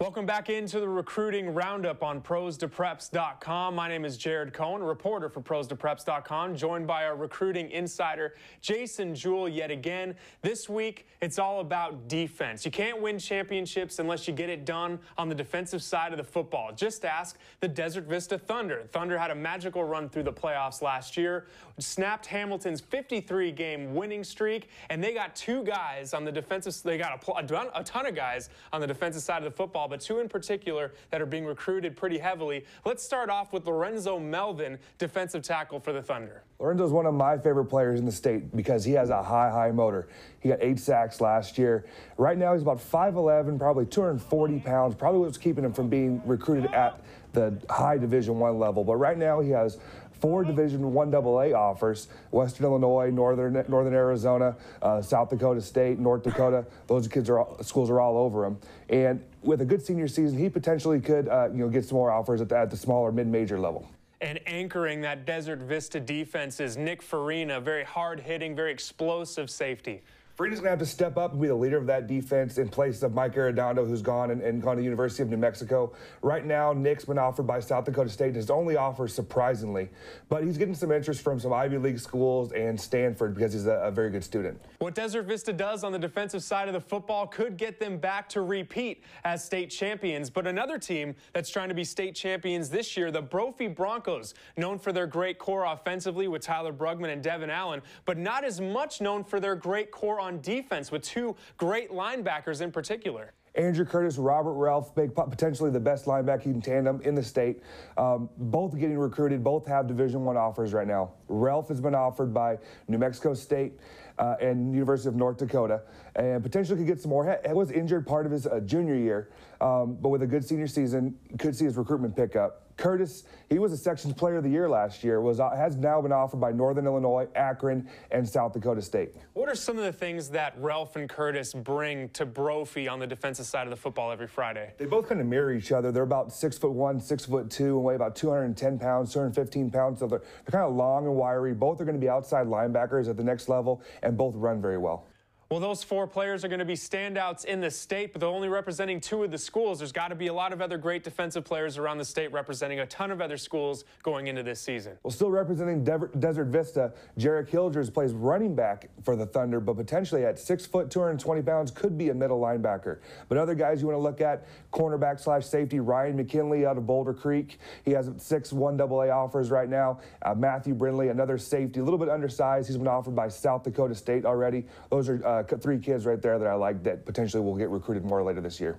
Welcome back into the recruiting roundup on pros2preps.com. My name is Jared Cohen, reporter for pros2preps.com, joined by our recruiting insider, Jason Jewell, yet again. This week, it's all about defense. You can't win championships unless you get it done on the defensive side of the football. Just ask the Desert Vista Thunder. Thunder had a magical run through the playoffs last year, snapped Hamilton's 53 game winning streak, and they got two guys on the defensive, they got a, a ton of guys on the defensive side of the football but two in particular that are being recruited pretty heavily. Let's start off with Lorenzo Melvin, defensive tackle for the Thunder. Lorenzo is one of my favorite players in the state because he has a high, high motor. He got eight sacks last year. Right now, he's about 5'11", probably 240 pounds, probably what's keeping him from being recruited at the high Division One level. But right now, he has four Division One AA offers: Western Illinois, Northern Northern Arizona, uh, South Dakota State, North Dakota. Those kids are all, schools are all over him. And with a good senior season, he potentially could uh, you know get some more offers at the, at the smaller mid-major level. And anchoring that Desert Vista defense is Nick Farina, very hard-hitting, very explosive safety. Farina's going to have to step up and be the leader of that defense in place of Mike Arredondo, who's gone and, and, gone to the University of New Mexico. Right now, Nick's been offered by South Dakota State, his only offer, surprisingly. But he's getting some interest from some Ivy League schools and Stanford because he's a, a very good student. What Desert Vista does on the defensive side of the football could get them back to repeat as state champions. But another team that's trying to be state champions this year, the Brophy Broncos, known for their great core offensively with Tyler Brugman and Devin Allen, but not as much known for their great core on defense with two great linebackers in particular. Andrew Curtis, Robert Ralph, potentially the best linebacking tandem in the state. Um, both getting recruited, both have Division One offers right now. Ralph has been offered by New Mexico State uh, and University of North Dakota, and potentially could get some more. He was injured part of his uh, junior year, um, but with a good senior season, could see his recruitment pick up. Curtis, he was a Sections Player of the Year last year. Was uh, has now been offered by Northern Illinois, Akron, and South Dakota State. What are some of the things that Ralph and Curtis bring to Brophy on the defensive side of the football every Friday? They both kind of mirror each other. They're about six foot one, six foot two, and weigh about 210 pounds, 215 pounds. So they're, they're kind of long and wiry. Both are going to be outside linebackers at the next level, and both run very well. Well, those four players are going to be standouts in the state, but they're only representing two of the schools. There's got to be a lot of other great defensive players around the state representing a ton of other schools going into this season. Well, still representing De Desert Vista, Jarek Hilgers plays running back for the Thunder, but potentially at six foot, 220 pounds, could be a middle linebacker. But other guys you want to look at, cornerback slash safety, Ryan McKinley out of Boulder Creek. He has six one AA offers right now. Uh, Matthew Brindley, another safety, a little bit undersized. He's been offered by South Dakota State already. Those are uh, uh, three kids right there that I like that potentially will get recruited more later this year.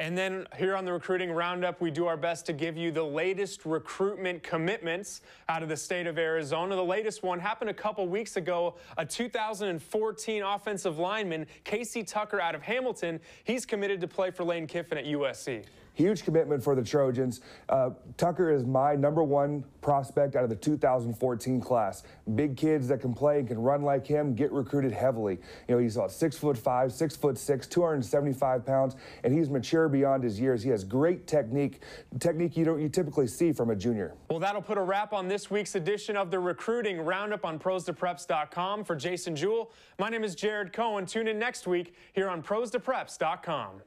And then here on the Recruiting Roundup, we do our best to give you the latest recruitment commitments out of the state of Arizona. The latest one happened a couple weeks ago. A 2014 offensive lineman, Casey Tucker out of Hamilton, he's committed to play for Lane Kiffin at USC. Huge commitment for the Trojans. Uh, Tucker is my number one prospect out of the 2014 class. Big kids that can play and can run like him get recruited heavily. You know, he's about six foot five, six foot six, 275 pounds, and he's mature beyond his years. He has great technique, technique you don't you typically see from a junior. Well, that'll put a wrap on this week's edition of the Recruiting Roundup on pros2preps.com. For Jason Jewell, my name is Jared Cohen. Tune in next week here on pros2preps.com.